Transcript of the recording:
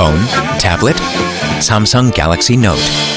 Phone, tablet, Samsung Galaxy Note.